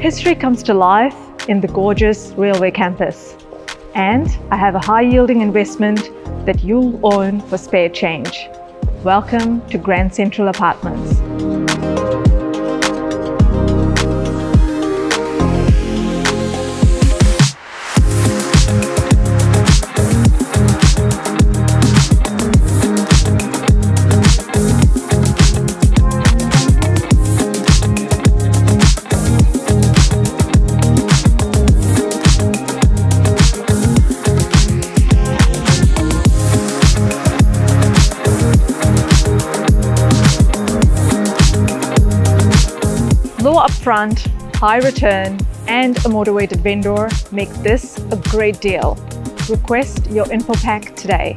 History comes to life in the gorgeous Railway campus. And I have a high yielding investment that you'll own for spare change. Welcome to Grand Central Apartments. Low upfront, high return, and a motivated vendor make this a great deal. Request your info pack today.